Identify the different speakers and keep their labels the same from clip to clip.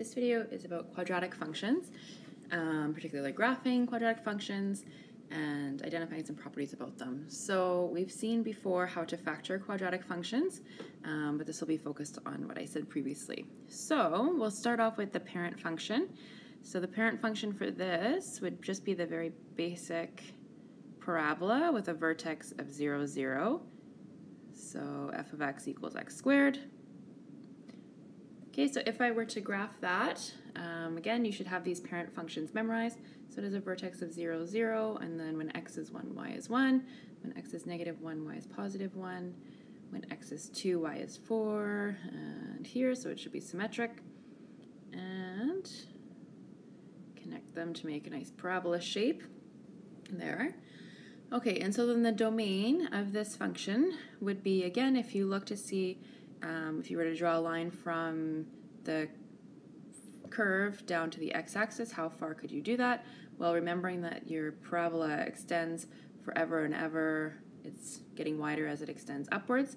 Speaker 1: This video is about quadratic functions, um, particularly graphing quadratic functions and identifying some properties about them. So we've seen before how to factor quadratic functions, um, but this will be focused on what I said previously. So we'll start off with the parent function. So the parent function for this would just be the very basic parabola with a vertex of 0, 0. So f of x equals x squared Okay, so if I were to graph that, um, again, you should have these parent functions memorized. So it is a vertex of 0, 0, and then when x is 1, y is 1. When x is negative 1, y is positive 1. When x is 2, y is 4. And here, so it should be symmetric. And connect them to make a nice parabola shape. There. Okay, and so then the domain of this function would be, again, if you look to see um, if you were to draw a line from the curve down to the x-axis, how far could you do that? Well, remembering that your parabola extends forever and ever, it's getting wider as it extends upwards.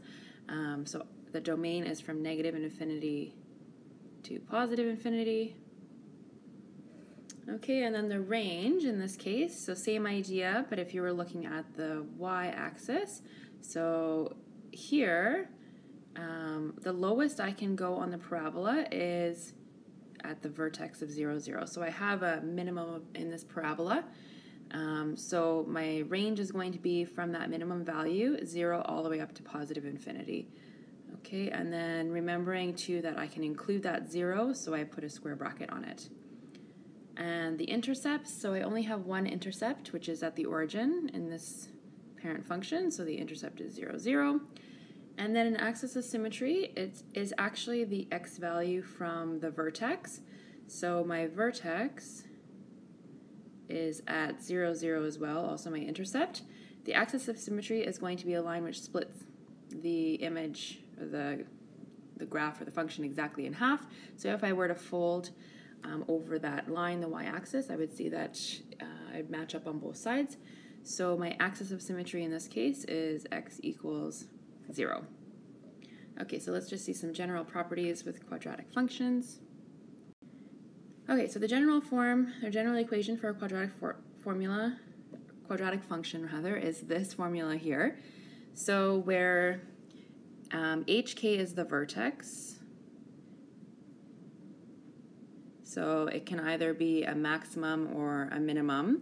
Speaker 1: Um, so the domain is from negative infinity to positive infinity. Okay, and then the range in this case, so same idea, but if you were looking at the y-axis, so here, um, the lowest I can go on the parabola is at the vertex of 0, 0. So I have a minimum in this parabola. Um, so my range is going to be from that minimum value, 0 all the way up to positive infinity. Okay, and then remembering too that I can include that 0, so I put a square bracket on it. And the intercepts, so I only have one intercept, which is at the origin in this parent function, so the intercept is 0, 0. And then an axis of symmetry, it is actually the x value from the vertex. So my vertex is at 0, 0 as well, also my intercept. The axis of symmetry is going to be a line which splits the image, or the, the graph or the function exactly in half. So if I were to fold um, over that line, the y-axis, I would see that uh, I'd match up on both sides. So my axis of symmetry in this case is x equals 0. Okay, so let's just see some general properties with quadratic functions. Okay, so the general form, or general equation for a quadratic for formula, quadratic function rather, is this formula here. So where um, hk is the vertex, so it can either be a maximum or a minimum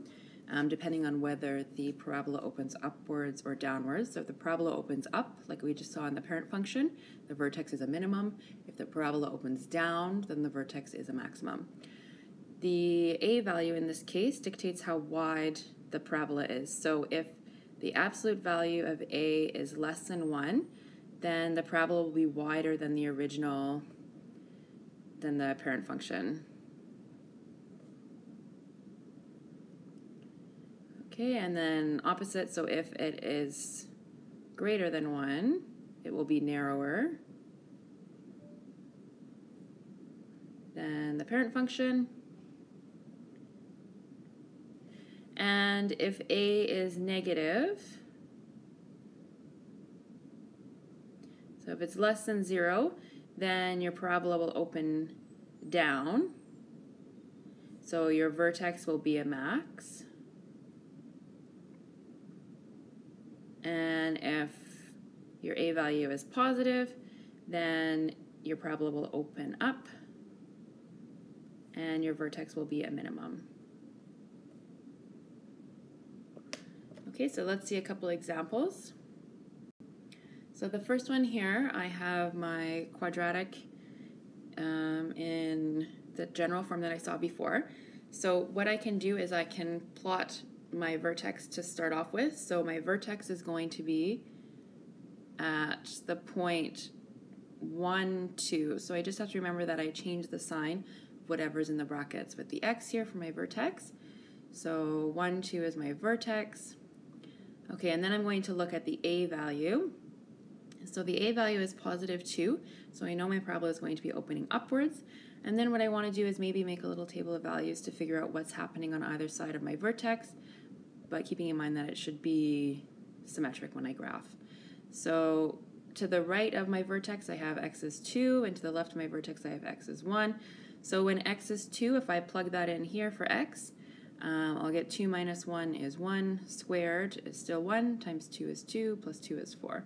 Speaker 1: um, depending on whether the parabola opens upwards or downwards. So if the parabola opens up, like we just saw in the parent function, the vertex is a minimum. If the parabola opens down, then the vertex is a maximum. The a value in this case dictates how wide the parabola is. So if the absolute value of a is less than 1, then the parabola will be wider than the original, than the parent function. Okay, and then opposite, so if it is greater than 1, it will be narrower than the parent function. And if a is negative, so if it's less than 0, then your parabola will open down. So your vertex will be a max. And if your A value is positive, then your parabola will open up and your vertex will be a minimum. Okay, so let's see a couple examples. So the first one here, I have my quadratic um, in the general form that I saw before. So what I can do is I can plot my vertex to start off with. So my vertex is going to be at the point 1, 2. So I just have to remember that I change the sign whatever's in the brackets with the x here for my vertex. So 1, 2 is my vertex. Okay, and then I'm going to look at the a value. So the a value is positive 2, so I know my parabola is going to be opening upwards. And then what I want to do is maybe make a little table of values to figure out what's happening on either side of my vertex but keeping in mind that it should be symmetric when I graph. So to the right of my vertex, I have x is 2, and to the left of my vertex, I have x is 1. So when x is 2, if I plug that in here for x, um, I'll get 2 minus 1 is 1, squared is still 1, times 2 is 2, plus 2 is 4.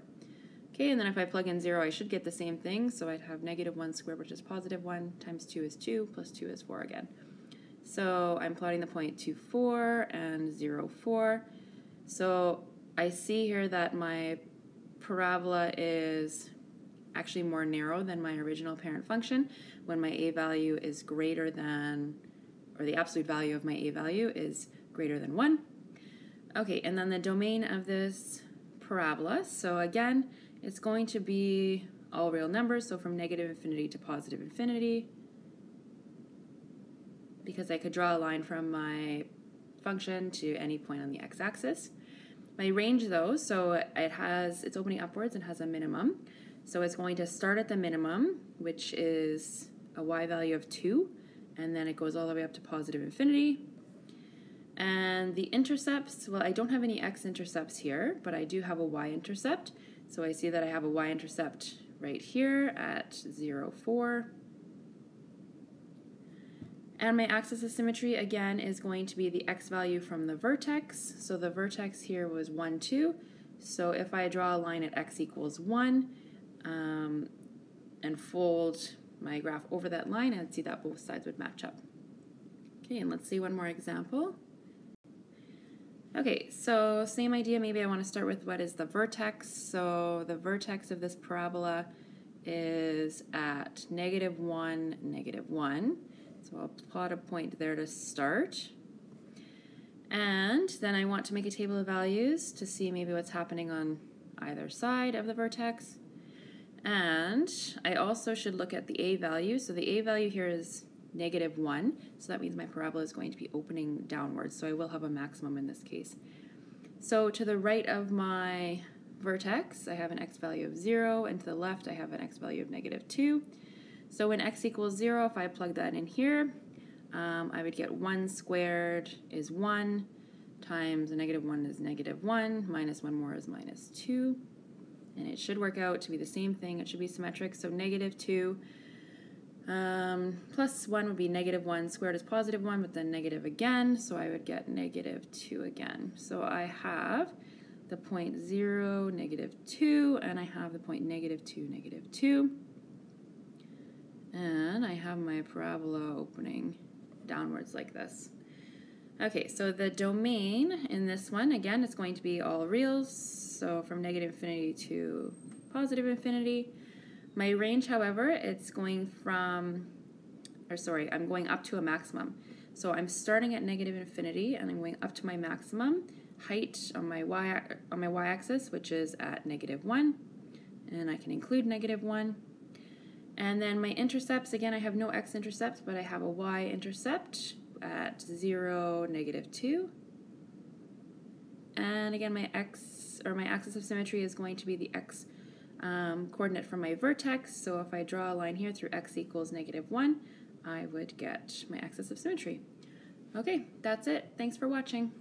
Speaker 1: Okay, and then if I plug in 0, I should get the same thing. So I'd have negative 1 squared, which is positive 1, times 2 is 2, plus 2 is 4 again. So I'm plotting the point 2, 4 and 0, 4. So I see here that my parabola is actually more narrow than my original parent function when my a value is greater than, or the absolute value of my a value is greater than 1. Okay, and then the domain of this parabola, so again, it's going to be all real numbers, so from negative infinity to positive infinity, because I could draw a line from my function to any point on the x-axis. My range though, so it has, it's opening upwards and has a minimum. So it's going to start at the minimum, which is a y value of 2, and then it goes all the way up to positive infinity. And the intercepts, well, I don't have any x-intercepts here, but I do have a y-intercept. So I see that I have a y-intercept right here at 0, 4. And my axis of symmetry, again, is going to be the x value from the vertex. So the vertex here was 1, 2. So if I draw a line at x equals 1 um, and fold my graph over that line, I'd see that both sides would match up. Okay, and let's see one more example. Okay, so same idea. Maybe I want to start with what is the vertex. So the vertex of this parabola is at negative 1, negative 1. So I'll plot a point there to start. And then I want to make a table of values to see maybe what's happening on either side of the vertex. And I also should look at the a value. So the a value here is negative 1, so that means my parabola is going to be opening downwards, so I will have a maximum in this case. So to the right of my vertex, I have an x value of 0, and to the left I have an x value of negative 2. So when x equals 0, if I plug that in here, um, I would get 1 squared is 1, times a negative 1 is negative 1, minus 1 more is minus 2. And it should work out to be the same thing. It should be symmetric. So negative 2 um, plus 1 would be negative 1 squared is positive 1, but then negative again, so I would get negative 2 again. So I have the point 0, negative 2, and I have the point negative 2, negative 2. And I have my parabola opening downwards like this. Okay, so the domain in this one, again, it's going to be all reals, so from negative infinity to positive infinity. My range, however, it's going from, or sorry, I'm going up to a maximum. So I'm starting at negative infinity and I'm going up to my maximum height on my y on my y-axis, which is at negative 1, and I can include negative 1. And then my intercepts, again, I have no x-intercepts, but I have a y-intercept at 0, negative 2. And again, my x, or my axis of symmetry is going to be the x um, coordinate from my vertex. So if I draw a line here through x equals negative 1, I would get my axis of symmetry. Okay, that's it. Thanks for watching.